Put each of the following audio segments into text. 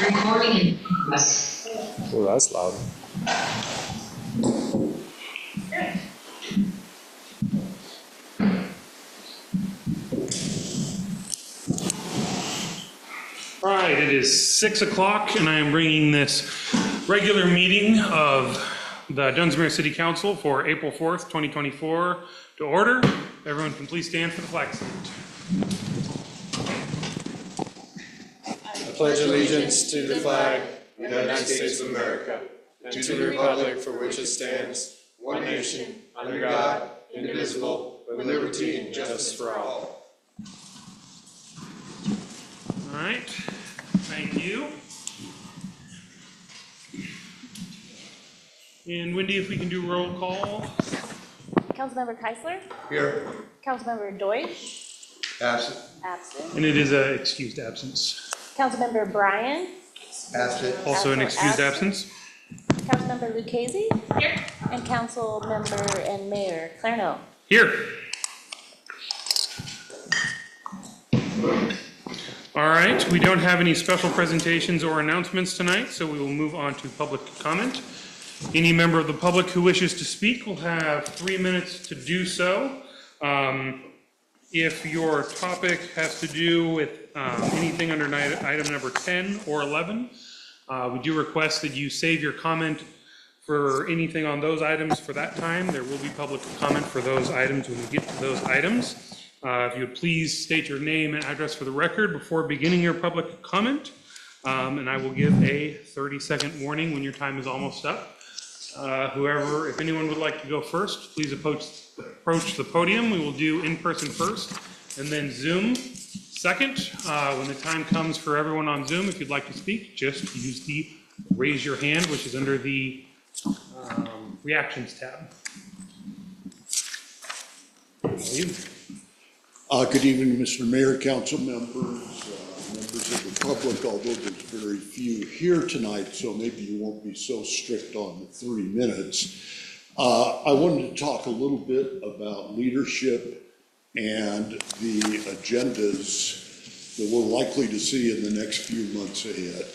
Recording in. Oh, that's loud. All right, it is six o'clock and I am bringing this regular meeting of the Dunsmuir City Council for April 4th, 2024 to order. Everyone can please stand for the flag salute. I pledge allegiance to the flag of the United States of America and to the republic for which it stands, one nation, under God, indivisible, with liberty and justice for all. All right, thank you. And Wendy, if we can do roll call. Councilmember Keisler, Here. Councilmember Deutsch, Absent. absent. And it is an excused absence. Councilmember Bryan, Absent. Also an excused absence. Councilmember Lucchese. Here. And Councilmember and Mayor Clarno. Here. All right, we don't have any special presentations or announcements tonight, so we will move on to public comment. Any member of the public who wishes to speak will have three minutes to do so. Um, If your topic has to do with um, anything under item number 10 or 11, uh, we do request that you save your comment for anything on those items for that time. There will be public comment for those items when we get to those items. Uh, If you would please state your name and address for the record before beginning your public comment, Um, and I will give a 30-second warning when your time is almost up. Uh, Whoever, if anyone would like to go first, please approach, approach the podium. We will do in-person first, and then Zoom second. Uh, When the time comes for everyone on Zoom, if you'd like to speak, just use the raise your hand, which is under the um, reactions tab. Uh, Good evening, Mr. Mayor, council members, uh, members of the public, although there's very few here tonight, so maybe you won't be so strict on the three minutes. Uh, I wanted to talk a little bit about leadership and the agendas that we're likely to see in the next few months ahead.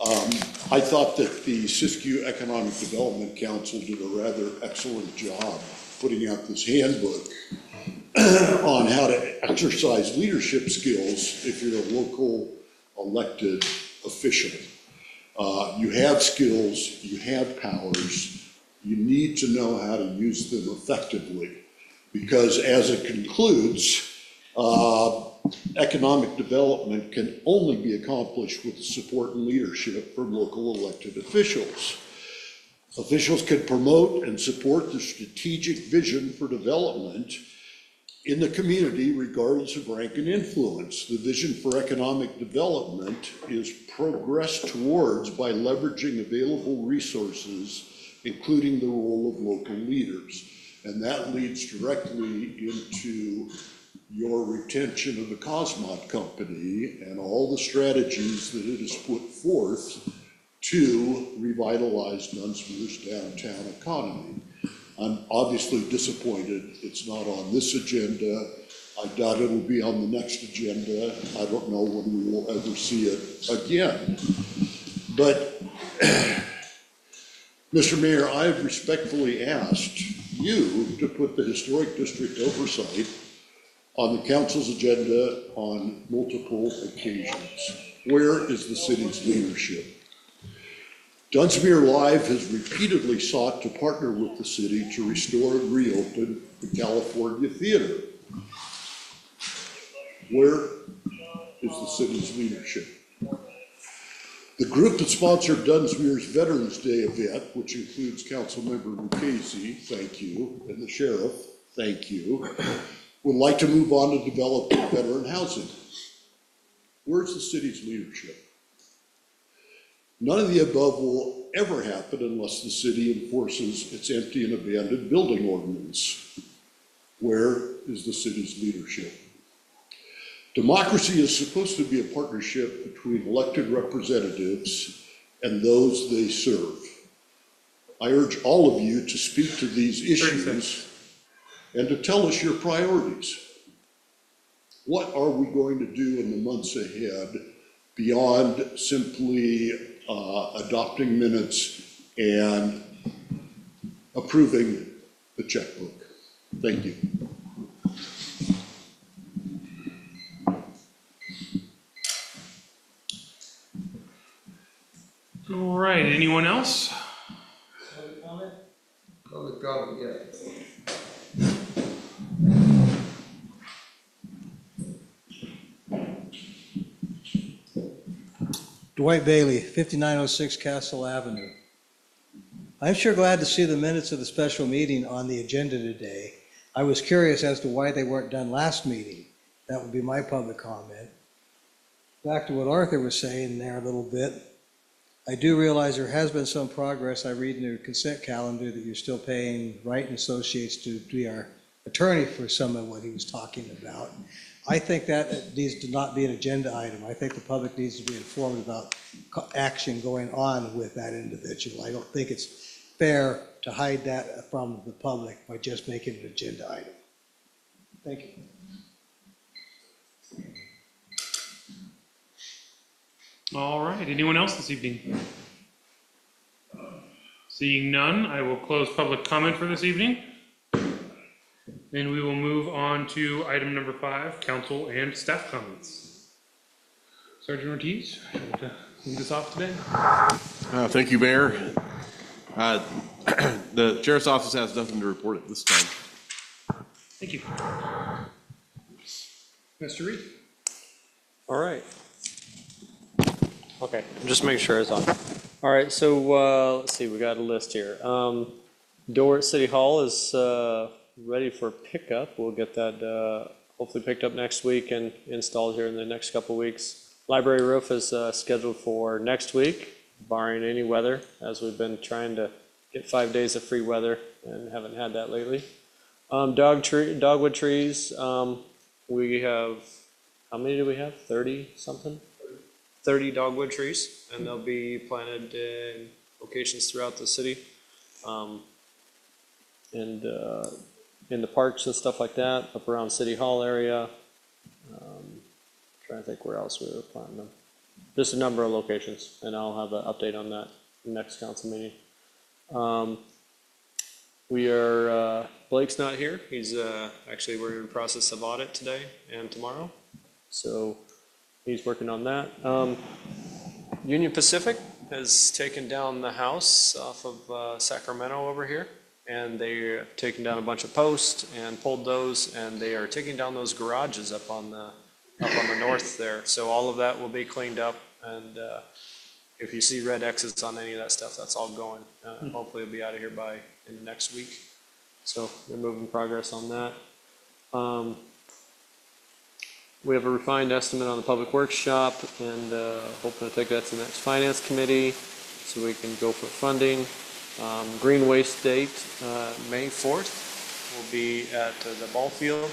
Um, I thought that the Siskiyou Economic Development Council did a rather excellent job putting out this handbook on how to exercise leadership skills if you're a local elected official. Uh, you have skills, you have powers, you need to know how to use them effectively. Because as it concludes, uh, economic development can only be accomplished with the support and leadership from local elected officials. Officials can promote and support the strategic vision for development in the community regardless of rank and influence. The vision for economic development is progressed towards by leveraging available resources, including the role of local leaders. And that leads directly into your retention of the Cosmot Company and all the strategies that it has put forth to revitalize Dunsmuir's downtown economy. I'm obviously disappointed it's not on this agenda. I doubt it'll be on the next agenda. I don't know when we will ever see it again. But, Mr. Mayor, I have respectfully asked you to put the Historic District oversight on the council's agenda on multiple occasions. Where is the city's leadership? Dunsmuir Live has repeatedly sought to partner with the city to restore and reopen the California Theater. Where is the city's leadership? The group that sponsored Dunsmuir's Veterans Day event, which includes Councilmember Lucchese, thank you, and the sheriff, thank you, would like to move on to develop veteran housing. Where's the city's leadership? None of the above will ever happen unless the city enforces its empty and abandoned building ordinance. Where is the city's leadership? Democracy is supposed to be a partnership between elected representatives and those they serve. I urge all of you to speak to these issues and to tell us your priorities. What are we going to do in the months ahead beyond simply uh, adopting minutes and approving the checkbook. Thank you. All right, anyone else? Public comment, yeah. Dwight Bailey, 5906 Castle Avenue. I'm sure glad to see the minutes of the special meeting on the agenda today. I was curious as to why they weren't done last meeting. That would be my public comment. Back to what Arthur was saying there a little bit. I do realize there has been some progress. I read in your consent calendar that you're still paying Wright and Associates to be our attorney for some of what he was talking about. I think that needs to not be an agenda item. I think the public needs to be informed about action going on with that individual. I don't think it's fair to hide that from the public by just making it an agenda item. Thank you. All right, anyone else this evening? Seeing none, I will close public comment for this evening. And we will move on to item number five, council and staff comments. Sergeant Ortiz, you want to lead us off today? Uh, Thank you, Mayor. Uh, The sheriff's office has nothing to report at this time. Thank you. Mr. Reed? All right. Okay, just make sure it's on. All right, so, uh, let's see, we got a list here. Um, door at City Hall is, uh, ready for pickup. We'll get that, uh, hopefully picked up next week and installed here in the next couple weeks. Library roof is, uh, scheduled for next week, barring any weather, as we've been trying to get five days of free weather and haven't had that lately. Um, dog tree, dogwood trees, um, we have, how many do we have? Thirty something? Thirty dogwood trees, and they'll be planted in locations throughout the city. Um, and, uh, in the parks and stuff like that, up around City Hall area. Um, Trying to think where else we were planting them. Just a number of locations, and I'll have an update on that next council meeting. Um, we are, uh, Blake's not here. He's, uh, actually, we're in process of audit today and tomorrow. So he's working on that. Um, Union Pacific has taken down the house off of, uh, Sacramento over here. And they have taken down a bunch of posts and pulled those, and they are taking down those garages up on the, up on the north there. So all of that will be cleaned up and, uh, if you see red X's on any of that stuff, that's all going. Uh, hopefully it'll be out of here by, in the next week. So we're moving progress on that. Um, we have a refined estimate on the public workshop and, uh, hoping to take that to the next finance committee so we can go for funding. Um, green waste date, uh, May fourth will be at uh, the ball field.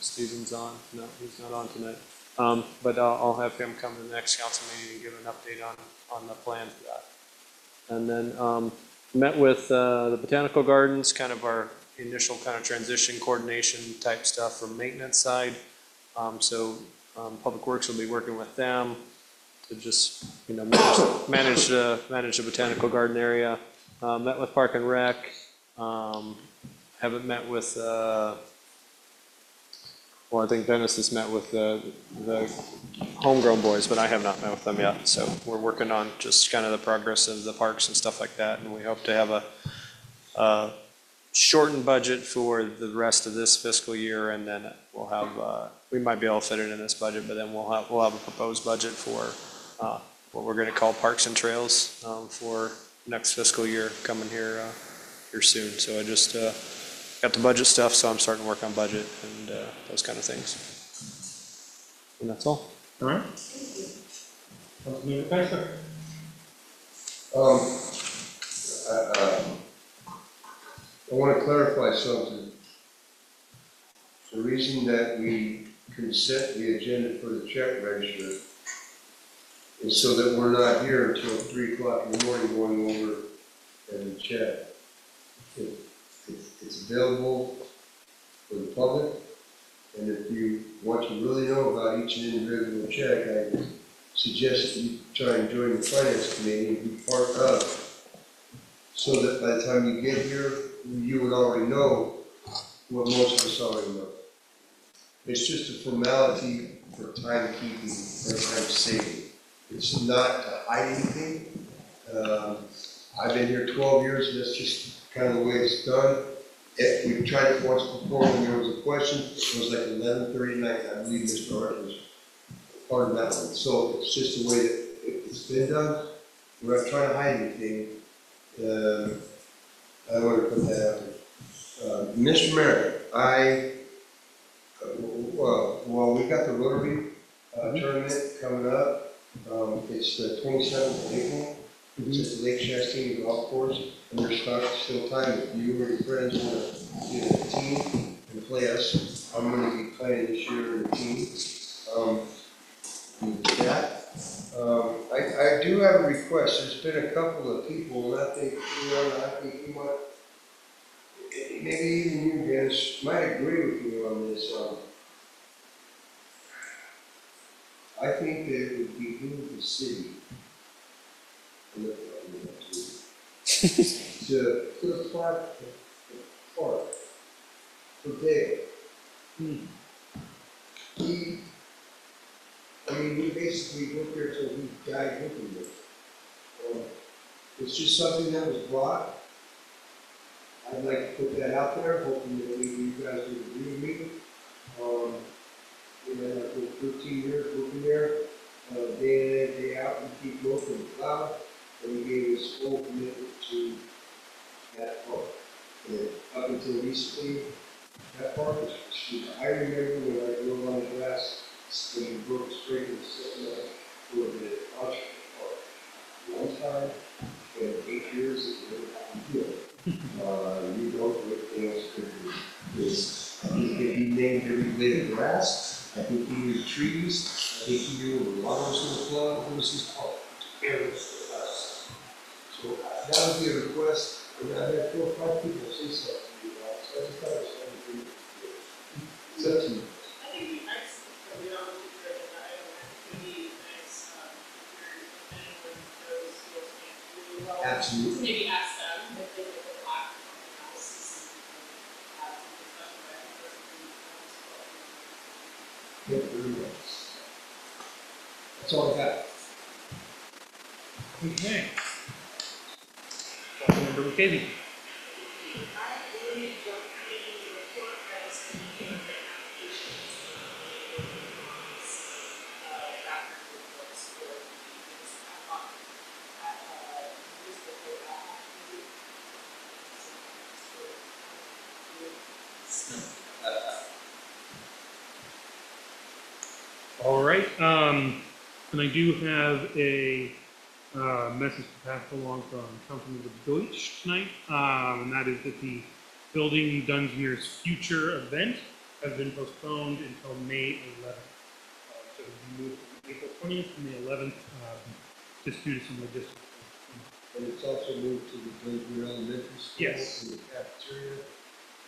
Steven's on, no, he's not on tonight. Um, but I'll, I'll have him come to the next council meeting and give an update on, on the plan for that. And then, um, met with, uh, the Botanical Gardens, kind of our initial kind of transition coordination type stuff for maintenance side. Um, so, um, Public Works will be working with them to just, you know, manage, manage, uh, manage the Botanical Garden area. Uh, met with Park and Rec, um, haven't met with, uh, well, I think Dennis has met with the, the homegrown boys, but I have not met with them yet. So we're working on just kind of the progress of the parks and stuff like that, and we hope to have a, a shortened budget for the rest of this fiscal year, and then we'll have, uh, we might be able to fit it in this budget, but then we'll have, we'll have a proposed budget for, uh, what we're gonna call Parks and Trails, um, for next fiscal year coming here, uh, here soon. So I just, uh, got the budget stuff, so I'm starting to work on budget and, uh, those kind of things. And that's all. All right. Councilmember Keisler? Um, I, uh, I want to clarify something. The reason that we can set the agenda for the check register is so that we're not here until three o'clock in the morning going over every check. It- It's, it's available for the public, And if you want to really know about each individual check, I suggest that you try and join the finance committee and be part of. So that by the time you get here, you would already know what most of us already know. It's just a formality for timekeeping and time saving. It's not to hide anything. Um, I've been here twelve years, and that's just kind of the way it's done. If we tried it once before, when there was a question, it was like eleven thirty night, I believe Mr. Hart was part of that one. So it's just the way that it's been done. We're not trying to hide anything. Um, I want to put that out there. Uh, I, uh, well, well, we got the Rotary uh, tournament coming up. Um, It's the twenty-seventh of April. It's at the Lake Shastina Golf Course, and there's still time, if you or your friends want to get a team and play us, I'm gonna be playing this year in a team. Um, that, um, I, I do have a request, there's been a couple of people, and I think, you know, and I think you might, maybe even you, Dennis, might agree with me on this, um, I think that it would behoove the city. To put a plaque the park for Dale. He, I mean, we basically worked there till we died working there. It's just something that was brought. I'd like to put that out there, hoping that maybe you guys would agree with me. Um, you know, after thirteen years working there, uh, day in and day out, we keep working the cloud, and he gave his full commitment to that park. And up until recently, that park was, was- I remember when I drove on the grass, when you broke straight and sitting there, for the Oshkosh Park. One time, eight years, it was good. Uh, you don't, what else could be, is, I think he named every blade of grass, I think he knew trees, I think he knew where the water was gonna flow, was his. It was for us. So uh, that would be a request, and I had four or five people say something to about it, so I just thought it was something to do. It's up to you. Absolutely. To maybe ask them if they could apply for something else, to see uh, if we can have some discussion, but I think that's really nice. Thank you very much. That's all I got. Okay. Councilmember Lucchese. I really don't think the report that is contained in the applications, uh, background reports for the, uh, uh, municipal, uh, All right, um, and I do have a, uh, message to pass along from Councilmember Deutsch tonight, um, and that is that the Building Dunsmuir's future event has been postponed until May eleventh. So it'll be moved from April twentieth to May eleventh, um, just due to some logistics. And it's also moved to the Blaisdell Elementary School. Yes. The cafeteria,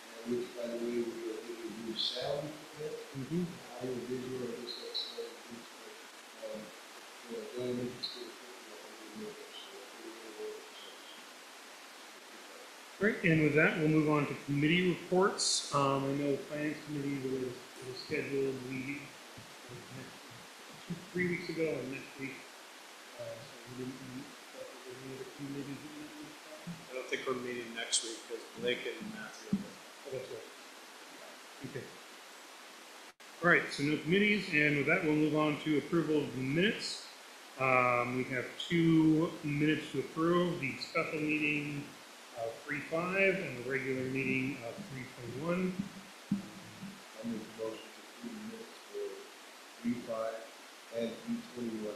uh, which by the way, we are getting new sound for it. Mhm. Audio, visual, that's what it is. but, um, you know, the elementary school, you know, we know, so we will work, so. Great, and with that, we'll move on to committee reports. Um, I know the finance committee was, was scheduled, we, two, three weeks ago and next week. Uh, so we didn't meet, but we made a few meetings. I don't think we're meeting next week because Blake and Matthew. Oh, that's right. Okay. All right, so no committees, and with that, we'll move on to approval of the minutes. Um, we have two minutes to approve, the special meeting of three five and the regular meeting of three twenty-one. I make a motion to approve the minutes for three five and three twenty-one.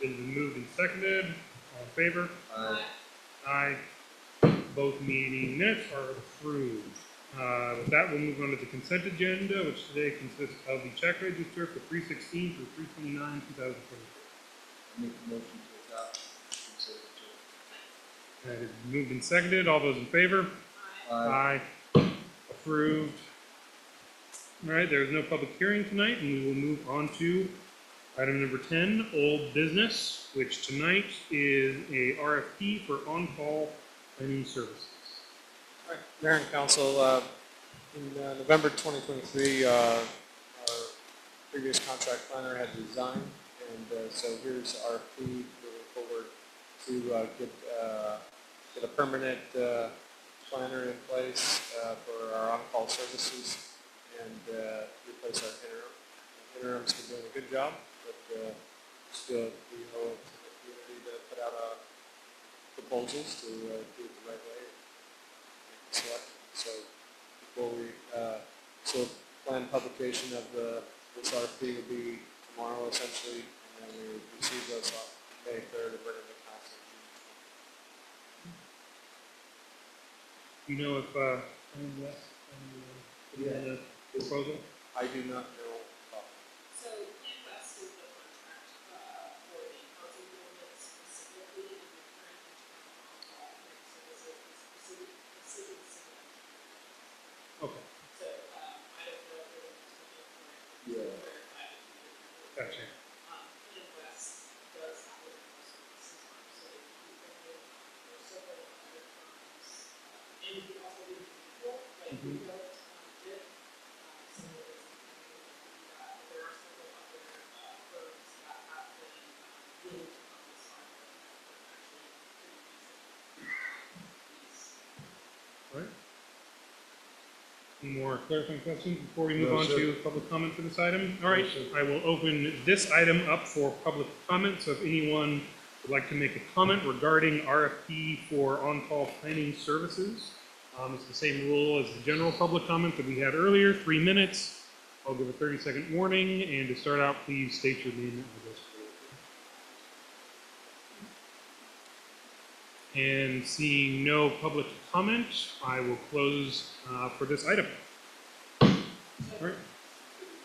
Been moved and seconded, all in favor? Uh, Aye. Both meeting minutes are approved. Uh, with that, we'll move on to the consent agenda, which today consists of the check register for three sixteen through three twenty-nine, two thousand twenty-four. I make a motion to agenda. That is moved and seconded. All those in favor? Aye. Aye. Approved. All right, there is no public hearing tonight, and we will move on to item number 10, old business, which tonight is a RFP for on-call planning services. All right, Mayor and council, uh, in uh, November 2023, uh, our previous contract planner had resigned, and uh, so here's our fee moving forward to uh, get, uh, get a permanent uh, planner in place uh, for our on-call services and uh, replace our interim. Interim's been doing a good job, but uh, still, we owe it to the community to put out uh, proposals to uh, do it the right way select. So before we, uh, so publication of the, this RFP will be tomorrow essentially, and then we receive those on May third and bring them to council. Do you know if, uh, Planning West, um, put in a proposal? I do not know. uh, So Midwest is the contract, uh, for the housing units specifically, and the current internal on-call services is Pacific, Pacific Cement. Okay, So, um, I don't know if it was something Yeah. for clarify if you did. gotcha. Um, Midwest does have a services arm, so if you can, there's several other firms, uh, and you can also do people, like we don't, um, did, um, so it's, uh, there are several other, uh, firms that have been, um, dealing with this on, actually, pretty decent. All right. Any more clarifying questions before we move No, on sir. to public comment for this item? All right, I will open this item up for public comment, so if anyone would like to make a comment regarding RFP for on-call planning services, um, it's the same rule as the general public comment that we had earlier, three minutes. I'll give a thirty-second warning, and to start out, please state your name and address. And seeing no public comment, I will close uh, for this item. All right,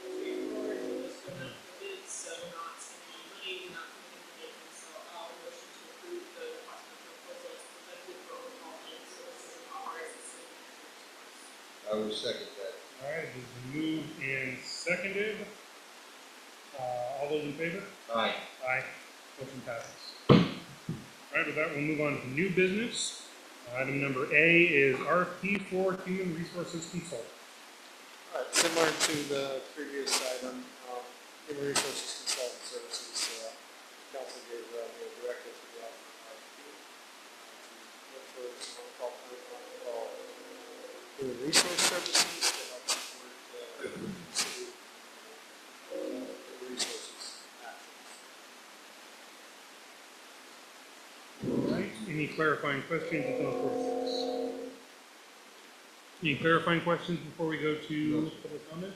Moving forward, we're just gonna, the bids, so not spending any money, not committing anything, so I'll motion to approve the hospital proposal as presented for overall planning services and authorize the city manager to I would second that. all right, it is moved and seconded. Uh, All those in favor? Aye. Aye. Motion passes. All right, with that, we'll move on to new business. Item number A is RFP for human resources consultant. All right, similar to the previous item, um, human resources consultant services, uh, council gave, uh, me a directive to go out for RFP. to Look for some on-call, on-call human resource services to help support, uh, city, uh, human resources actions. All right, any clarifying questions at all? Any clarifying questions before we go to public comment?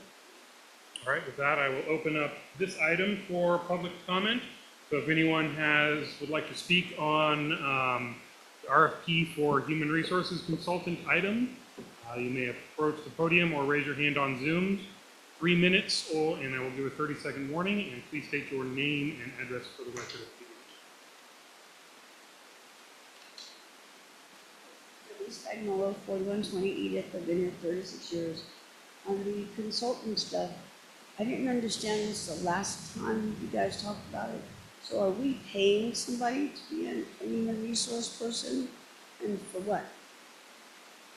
All right, with that, I will open up this item for public comment. So if anyone has, would like to speak on um, the RFP for human resources consultant item, uh, you may approach the podium or raise your hand on Zoom. Three minutes, or, and I will give a 30-second warning, and please state your name and address for the record. Spagnuolo, forty-one twenty Edith, I've been here thirty-six years. On the consultant stuff, I didn't understand this the last time you guys talked about it. So are we paying somebody to be an, a human resource person, and for what?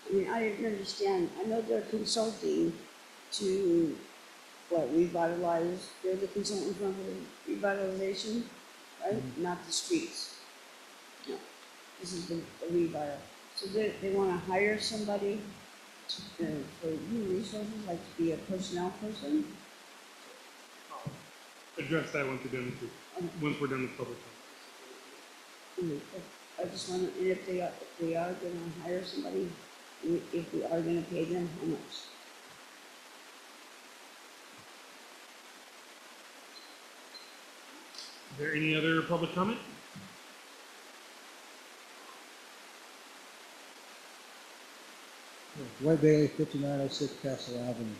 I mean, I didn't understand, I know they're consulting to, what, revitalize, they're the consultant for the revitalization, right? Mm-hmm. Not the streets. No, this is the, the revital. So they, they wanna hire somebody to, uh, for human resources, like to be a personnel person? Address that once we're done with, once we're done with public comment. Mm, I just wanna, and if they are, if they are gonna hire somebody, if we are gonna pay them, how much? Is there any other public comment? Fifty-nine oh six Castle Avenue.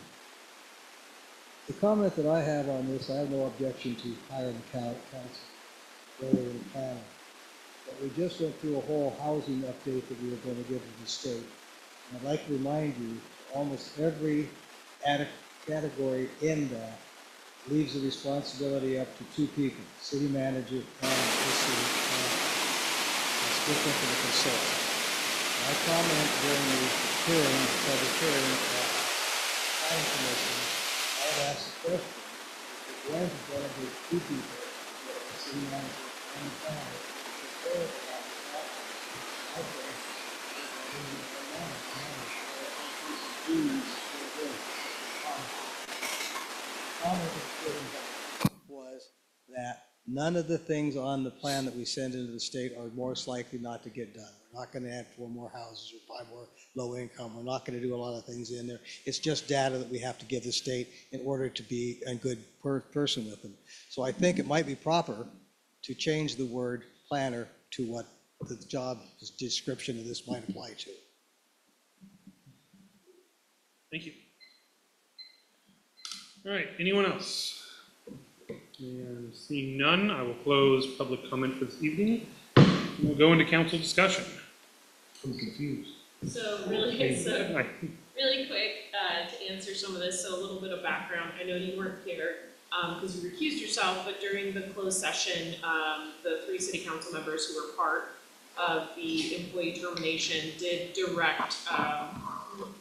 The comment that I have on this, I have no objection to hiring council, rather than planner. But we just went through a whole housing update that we were gonna give to the state. And I'd like to remind you, almost every category in that leaves the responsibility up to two people, city manager and the city planner. It's different from the consultant. My comment during the hearing, the public hearing at planning commission, I had asked the question, if we're going to delegate two the city manager and the planner, is there a I think, was that none of the things on the plan that we send into the state are most likely not to get done. We're not gonna add four more houses or five more low income. We're not gonna do a lot of things in there. It's just data that we have to give the state in order to be a good per- person with them. So I think it might be proper to change the word planner to what the job description of this might apply to. Thank you. All right, anyone else? And seeing none, I will close public comment for this evening. We'll go into council discussion. I'm confused. So really, so really quick, uh, to answer some of this, so a little bit of background, I know you weren't here, um, because you recused yourself, but during the closed session, um, the three city council members who were part of the employee termination did direct, um,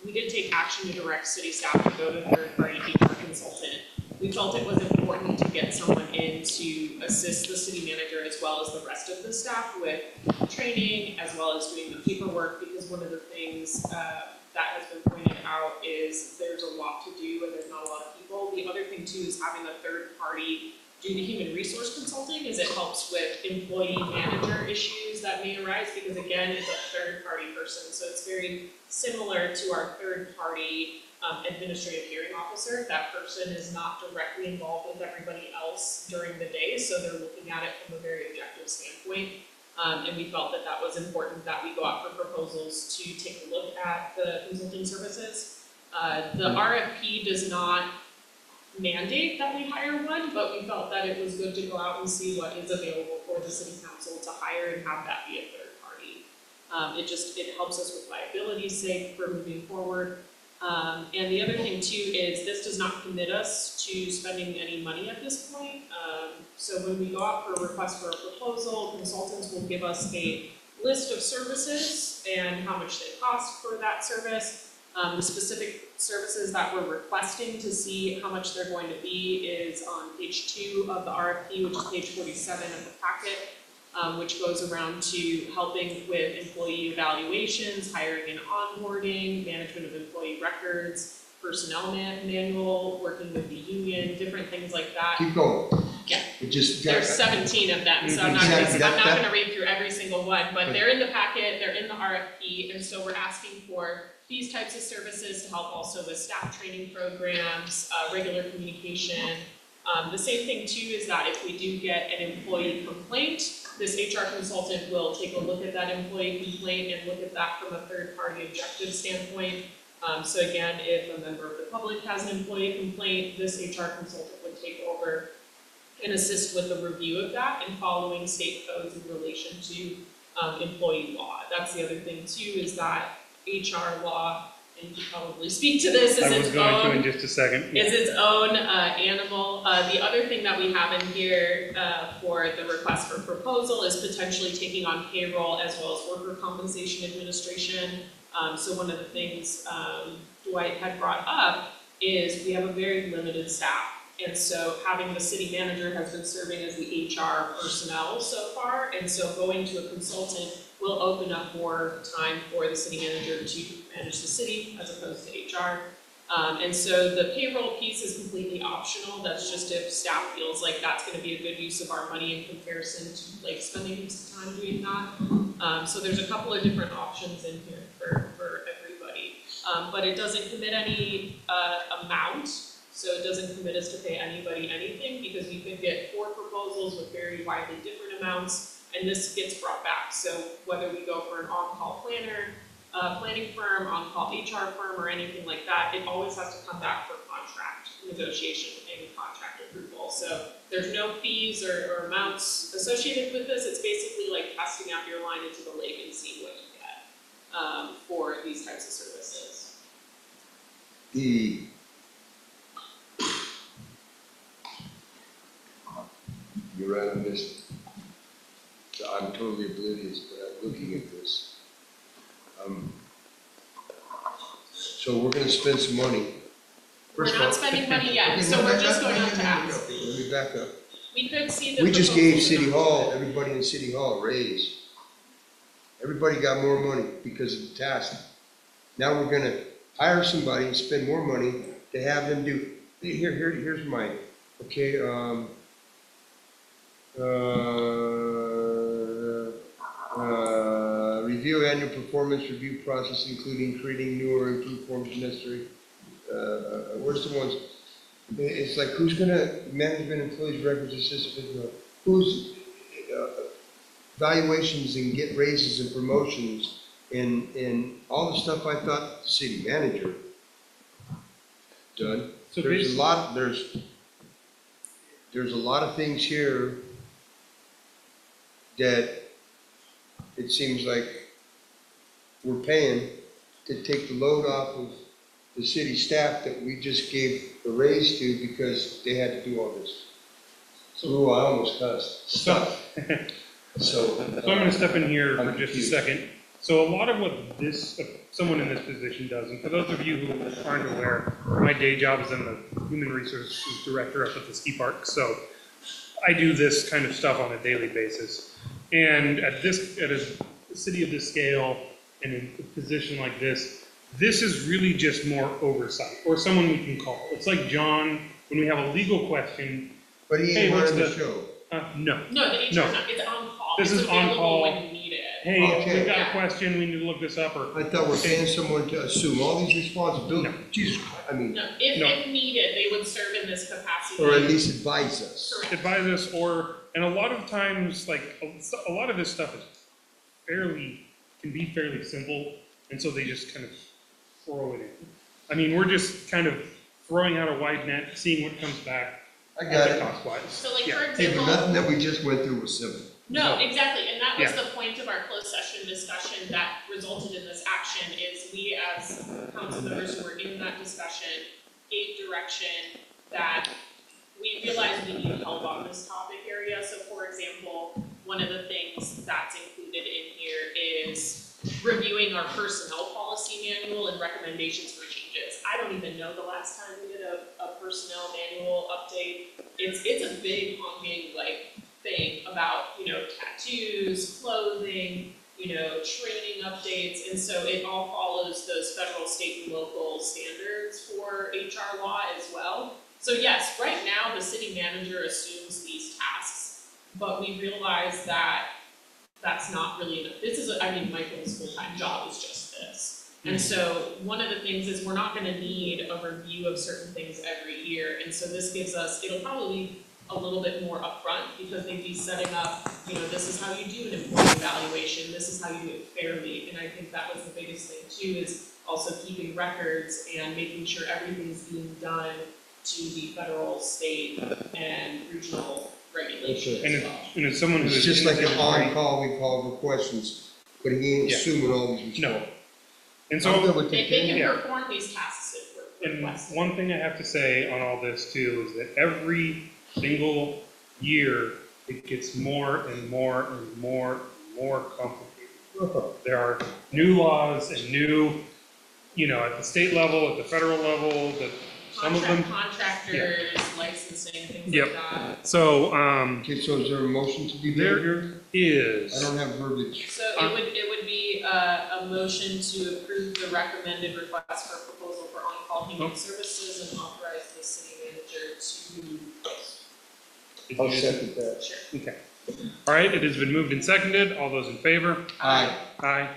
we did take action to direct city staff to go to third-party HR consultant. We felt it was important to get someone in to assist the city manager as well as the rest of the staff with training as well as doing the paperwork, because one of the things, uh, that has been pointed out is there's a lot to do and there's not a lot of people. The other thing too is having a third party do the human resource consulting, is it helps with employee manager issues that may arise, because again, it's a third party person, so it's very similar to our third party um, administrative hearing officer. That person is not directly involved with everybody else during the day, so they're looking at it from a very objective standpoint. Um, and we felt that that was important, that we go out for proposals to take a look at the consulting services. Uh, the RFP does not mandate that we hire one, but we felt that it was good to go out and see what is available for the city council to hire and have that be a third party. Um, it just, it helps us with liability's sake for moving forward. Um, and the other thing too is this does not commit us to spending any money at this point. Um, so when we go out for a request for a proposal, consultants will give us a list of services and how much they cost for that service. Um, the specific services that we're requesting to see how much they're going to be is on page two of the RFP, which is page forty-seven of the packet, um, which goes around to helping with employee evaluations, hiring and onboarding, management of employee records, personnel man- manual, working with the union, different things like that. Keep going. Yeah. It just. There's seventeen of them, so I'm not, gonna- Exactly, I'm that- not that- gonna read through every single one, but they're in the packet, they're in the RFP, and so we're asking for these types of services to help also with staff training programs, uh, regular communication. Um, the same thing too is that if we do get an employee complaint, this HR consultant will take a look at that employee complaint and look at that from a third-party objective standpoint. Um, so again, if a member of the public has an employee complaint, this HR consultant would take over and assist with the review of that and following state codes in relation to um, employee law. That's the other thing too, is that HR law, and you probably speak to this, is I was its going to in own, just a second. is its own uh, animal. Uh, The other thing that we have in here uh, for the request for proposal is potentially taking on payroll as well as worker compensation administration. Um, So one of the things um, Dwight had brought up is we have a very limited staff. And so having the city manager has been serving as the HR personnel so far, and so going to a consultant will open up more time for the city manager to manage the city as opposed to HR. Um, and so the payroll piece is completely optional, that's just if staff feels like that's gonna be a good use of our money in comparison to like spending some time doing that. Um, so there's a couple of different options in here for, for everybody. Um, but it doesn't commit any, uh, amount, so it doesn't commit us to pay anybody anything, because we could get four proposals with very widely different amounts, and this gets brought back. So whether we go for an on-call planner, uh, planning firm, on-call HR firm, or anything like that, it always has to come back for contract negotiation and contract approval. So there's no fees or, or amounts associated with this. It's basically like casting out your line into the lake and seeing what you get um, for these types of services. The you read this so I'm totally oblivious, but I'm looking at this. Um, So we're gonna spend some money. We're First of not all- spending money yet, Okay, so no, we're no, just no, going no, on to no, no, ask. Let me back up. We could see the. We just gave proposals City in Hall, everybody in City Hall a raise. Everybody got more money because of the task. Now we're gonna hire somebody and spend more money to have them do, here, here, here's my, okay, um, uh, annual performance review process, including creating new or improved forms necessary. Uh, Uh, where's the ones, it's like, who's gonna, management employees, records assistant, who's, uh, valuations and get raises and promotions and, and all the stuff I thought the city manager done. So There's a lot, there's, there's a lot of things here that it seems like we're paying to take the load off of the city staff that we just gave the raise to because they had to do all this. So, I almost cussed, So, so. so I'm gonna step in here for I'm just a confused. second. So a lot of what this, someone in this position does, and for those of you who aren't aware, my day job is I'm the human resources director up at the ski park, so I do this kind of stuff on a daily basis. And at this, at a city of this scale, in a position like this, this is really just more oversight, or someone we can call. It's like John, when we have a legal question, But he Hey, ain't what's running the the- show. uh, no. No, the No. is not- it's on call. This It's is on call. available when you need it. Hey, Okay. we've got a question, we need to look this up, or I thought we're paying someone to assume all these responsibilities. Jesus, Christ, I mean, No, if, No. if needed, they would serve in this capacity. or at least advise us. Correct. advise us, or, and a lot of times, like, a a lot of this stuff is fairly, can be fairly simple, and so they just kind of throw it in. I mean, we're just kind of throwing out a wide net, seeing what comes back. I got it. Cost wise. So like, Yeah. for Hey, but example. nothing that we just went through was simple. No, exactly, and that was Yeah. the point of our closed session discussion that resulted in this action, is we as council members who were in that discussion gave direction that we realized we need help on this topic area, so for example, one of the things that's included in here is reviewing our personnel policy manual and recommendations for changes. I don't even know the last time we did a, a personnel manual update, it's, it's a big honking, like, thing about, you know, tattoos, clothing, you know, training updates, and so it all follows those federal, state, and local standards for HR law as well. So yes, right now, the city manager assumes these tasks, but we realized that that's not really, enough. this is, a- I mean, Michael's full-time job is just this. And mm-hmm. so, one of the things is we're not gonna need a review of certain things every year, and so this gives us, it'll probably be a little bit more upfront, because they'd be setting up, you know, this is how you do an employee evaluation, this is how you do it fairly, and I think that was the biggest thing too, is also keeping records and making sure everything's being done to the federal, state, and regional regulations And as well. and as someone who is. It's just like this an industry- on-call, we call for questions, but he ain't Yeah. assuming all these No. responsibilities. And I'm so, good with They, they can Yeah. perform these tasks if we're and requested. one thing I have to say on all this too, is that every single year, it gets more and more and more and more complicated. There are new laws and new, you know, at the state level, at the federal level, that some of them. Contract, contractors, licensing, things Yep. like that. So, um, Okay, so is there a motion to be made there here? is. I don't have verbiage. So it would, it would be a, a motion to approve the recommended request for proposal for on-call human Oh. services and authorize the city manager to. Did I'll second that. Sure. Okay. All right, it has been moved and seconded. All those in favor? Aye. Aye.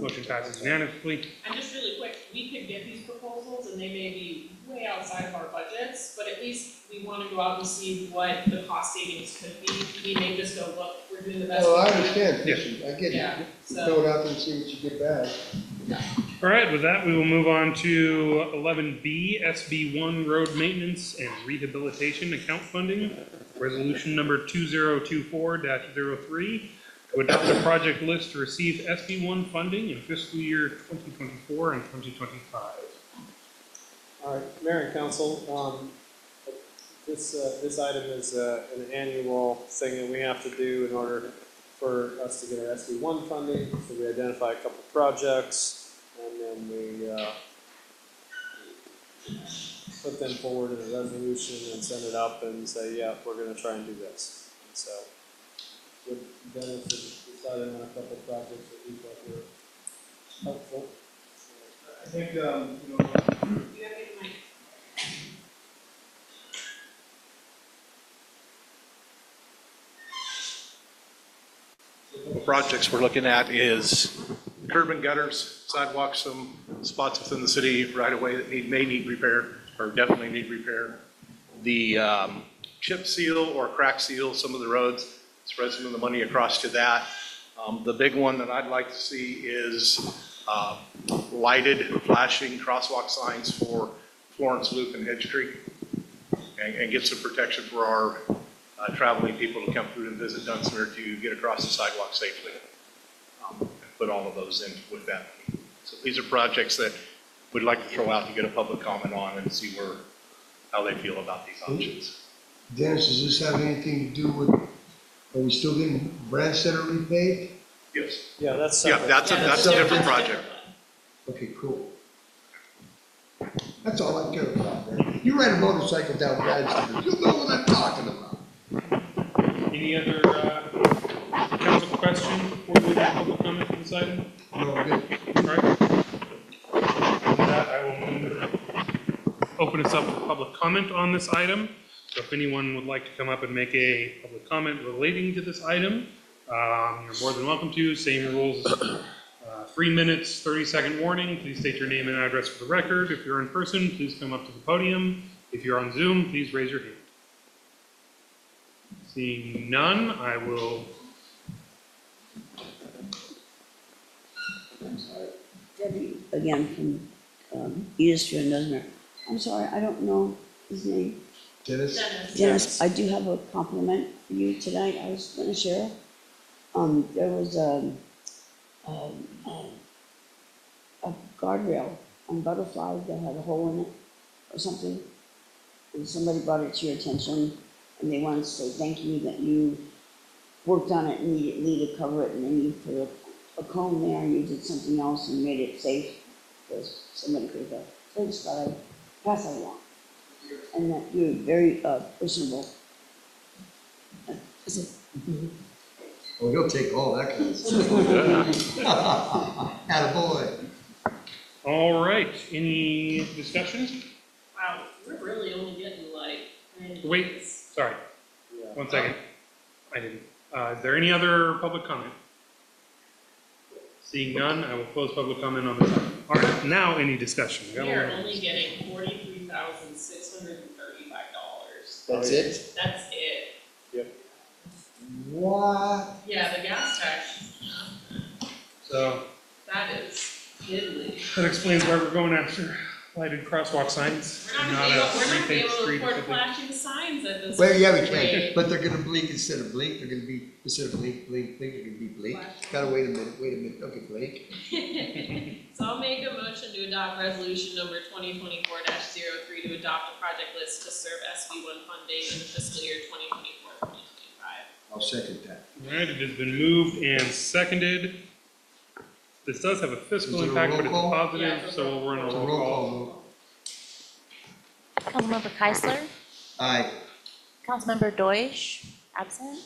Motion passes unanimously. And just really quick, we could get these proposals and they may be way outside of our budgets, but at least we wanna go out and see what the cost savings could be. We may just go, look, we're doing the best. Well, I we can." understand Yeah. fishing, I get Yeah, it. You so- throw it out there and see what you get back. All right, with that, we will move on to eleven B, SB one road maintenance and rehabilitation account funding. Resolution number two zero two four 3 to adopt a project list to receive SB one funding in fiscal year twenty twenty-four and twenty twenty-five. All right, Mayor and Council, um, This, uh, this item is, uh, an annual thing that we have to do in order for us to get our SB one funding. So we identify a couple projects and then we, uh, put them forward in a resolution and send it up and say, yeah, we're gonna try and do this. And so, with Dennis had decided on a couple projects that we thought were helpful. I think, um, you know, You have it, Mike. The projects we're looking at is curb and gutters, sidewalks, some spots within the city right away that need, may need repair, or definitely need repair. The um, chip seal or crack seal some of the roads, spread some of the money across to that. Um, The big one that I'd like to see is uh, lighted flashing crosswalk signs for Florence Loop and Hedge Creek. And, and get some protection for our uh, traveling people to come through and visit Dunsmuir to get across the sidewalk safely. Um, and Put all of those in with that. So these are projects that we'd like to throw out to get a public comment on and see where, how they feel about these options. Dennis, does this have anything to do with, are we still getting Brand Center repaid? Yes. Yeah, that's Yeah, separate. that's a, Yeah, that's a different project. Okay, cool. That's all I care about, man. You ride a motorcycle down Brand Center, you'll know what I'm talking about. Any other, uh, council questions before we move to public comment on this item? No, good. All right. With that, I will move, open us up for public comment on this item. So if anyone would like to come up and make a public comment relating to this item, um, you're more than welcome to. Same rules, uh, three minutes, 30-second warning. Please state your name and address for the record. If you're in person, please come up to the podium. If you're on Zoom, please raise your hand. Seeing none, I will I'm sorry. Debbie, again, from, um, Edith Street, Dunsmuir. I'm sorry, I don't know his name. Dennis? Dennis. Dennis, I do have a compliment for you tonight, I was gonna share. Um, there was a, um, um, a guardrail on Butterfly that had a hole in it or something. And somebody brought it to your attention, and they wanted to say thank you that you worked on it immediately to cover it, and then you put a, a cone there, and you did something else and made it safe. Because somebody could have, just thought I'd pass along and that you're very uh, personable. Is it? Oh, he'll take all that kind of stuff. Attaboy. All right, any discussion? Wow, we're really only getting like. nine Wait. minutes. Sorry, one second. I didn't, uh, is there any other public comment? Seeing none, I will close public comment on this item. All right, now any discussion? We got We a are only getting forty-three thousand six hundred and thirty-five dollars. That's it? That's it. What? Yeah, the gas tax, So, that is diddly. that explains why we're going after lighted crosswalk signs, We're not not gonna be able, a we're not gonna be repaved able to street afford flashing signs at this Well, yeah, we can, rate. but they're gonna blink instead of blink, they're gonna be, instead of blink, blink, blink, they're gonna be blink. Gotta wait a minute, wait a minute, okay, blink. So I'll make a motion to adopt resolution number twenty twenty-four 3 to adopt a project list to serve SB one funding in the fiscal year 2024-2025. I'll second that. All right, it has been moved and seconded. This does have a fiscal it a impact, but it's call? positive, Yeah, so we'll run a It's a roll roll call. call vote. Councilmember Keisler, Aye. Councilmember Deutsch, absent.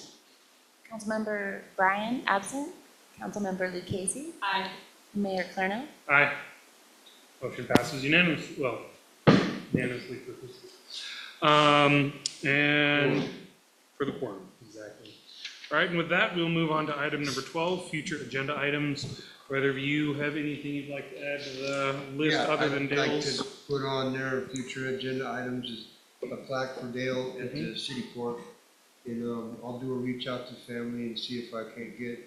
Councilmember Bryan, absent. Councilmember Lucchese, Aye. Mayor Clarno. Aye. Motion passes unanimously, well, unanimously for this. Um, and for the quorum, exactly. All right, and with that, we'll move on to item number twelve, future agenda items. Whether you have anything you'd like to add to the list Yeah, other than I'd like Dale's? to put on there, future agenda items is a plaque for Dale at the city court. And, um, I'll do a reach out to family and see if I can't get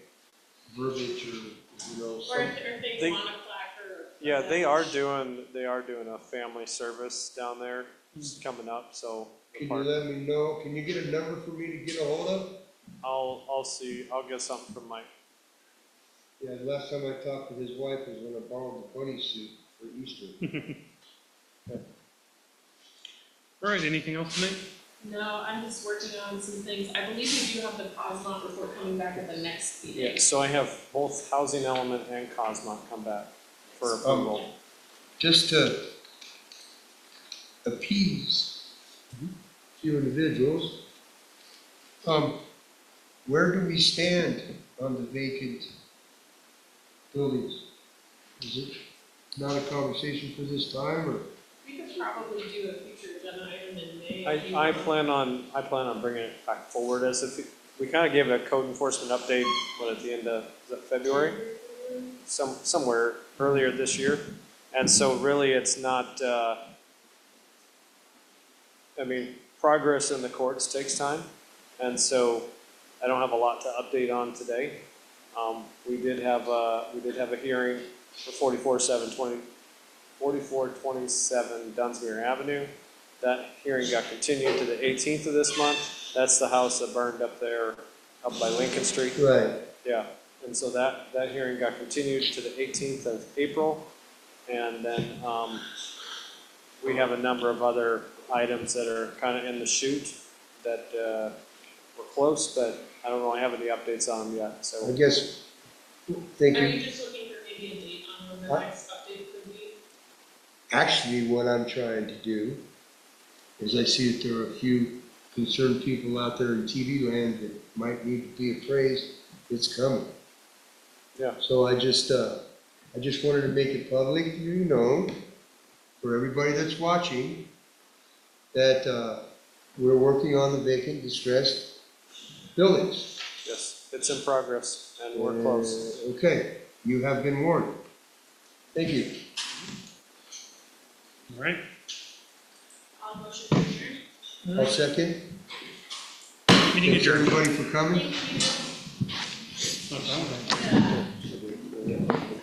verbiage or, you know, Or some. if, or if they They- want a plaque or. Yeah, they are doing, they are doing a family service down there, it's coming up, so. the Can you park- let me know, can you get a number for me to get a hold of? I'll, I'll see, I'll get something from Mike. Yeah, the last time I talked with his wife was when I borrowed the bunny suit for Easter. All right, anything else to make? No, I'm just working on some things. I believe we do have the Kosmont report coming back at the next meeting. Yeah, so I have both housing element and Kosmont come back for approval. just to appease a few individuals, um, where do we stand on the vacant buildings? Is it not a conversation for this time, or? We could probably do a future agenda item in May. if you I, I want. plan on, I plan on bringing it back forward as if, we kind of gave a code enforcement update, what, at the end of, is that February? Some, somewhere earlier this year. And so really, it's not, uh, I mean, progress in the courts takes time. And so I don't have a lot to update on today. Um, we did have, uh, we did have a hearing for forty-four seven twenty, forty-four twenty-seven Dunsmuir Avenue. That hearing got continued to the eighteenth of this month. That's the house that burned up there, up by Lincoln Street. Right. Yeah, and so that, that hearing got continued to the eighteenth of April. And then, um, we have a number of other items that are kind of in the chute that, uh, we're close, but I don't really have any updates on them yet, so I so. guess, Are thinking, you just looking for maybe a date on when the What? next update could be? actually, what I'm trying to do is I see that there are a few concerned people out there in TV land that might need to be appraised. It's coming. Yeah. So I just, uh, I just wanted to make it public, you know, for everybody that's watching that, uh, we're working on the vacant distressed buildings. Yes, it's in progress and we're close. Uh, Okay, you have been warned. Thank you. All right, I'll motion to adjourn. I'll second. meeting Thanks adjourned. everybody for coming. Thank you. No problem.